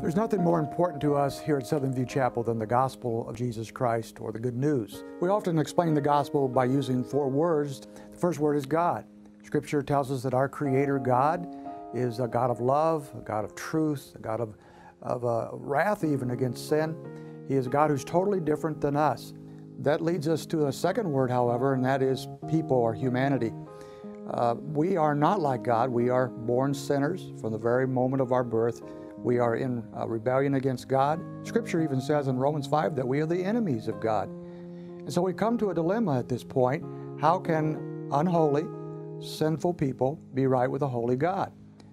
There's nothing more important to us here at Southern View Chapel than the gospel of Jesus Christ or the good news. We often explain the gospel by using four words. The first word is God. Scripture tells us that our Creator God is a God of love, a God of truth, a God of, of uh, wrath even against sin. He is a God who's totally different than us. That leads us to a second word, however, and that is people or humanity. Uh, we are not like God. We are born sinners from the very moment of our birth. We are in uh, rebellion against God. Scripture even says in Romans 5 that we are the enemies of God. And so we come to a dilemma at this point. How can unholy, sinful people be right with a holy God?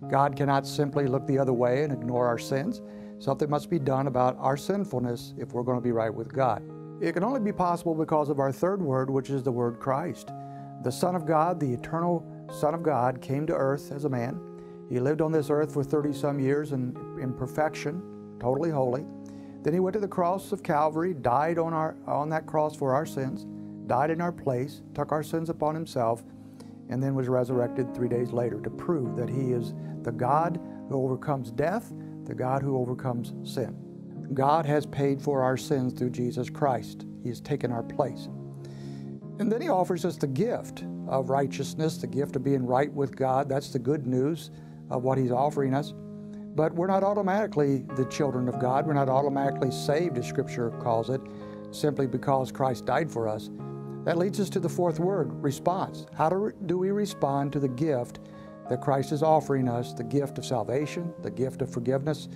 God cannot simply look the other way and ignore our sins. Something must be done about our sinfulness if we're going to be right with God. It can only be possible because of our third word, which is the word Christ. The Son of God, the eternal Son of God, came to earth as a man. He lived on this earth for 30 some years in, in perfection, totally holy. Then he went to the cross of Calvary, died on, our, on that cross for our sins, died in our place, took our sins upon himself, and then was resurrected three days later to prove that he is the God who overcomes death, the God who overcomes sin. God has paid for our sins through Jesus Christ. He has taken our place. And then he offers us the gift of righteousness, the gift of being right with God. That's the good news of what He's offering us. But we're not automatically the children of God. We're not automatically saved, as Scripture calls it, simply because Christ died for us. That leads us to the fourth word response. How do, do we respond to the gift that Christ is offering us the gift of salvation, the gift of forgiveness?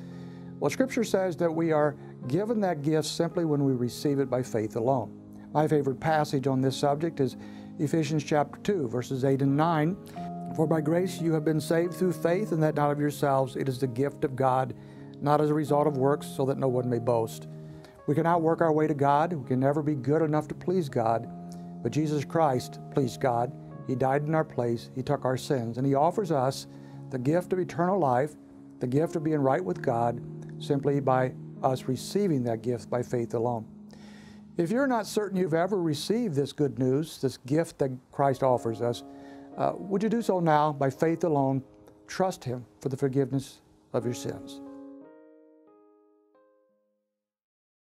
Well, Scripture says that we are given that gift simply when we receive it by faith alone. My favorite passage on this subject is Ephesians chapter 2, verses 8 and 9. For by grace you have been saved through faith, and that not of yourselves. It is the gift of God, not as a result of works, so that no one may boast. We cannot work our way to God. We can never be good enough to please God. But Jesus Christ pleased God. He died in our place. He took our sins. And He offers us the gift of eternal life, the gift of being right with God, simply by us receiving that gift by faith alone. If you're not certain you've ever received this good news, this gift that Christ offers us, uh, would you do so now by faith alone? Trust Him for the forgiveness of your sins.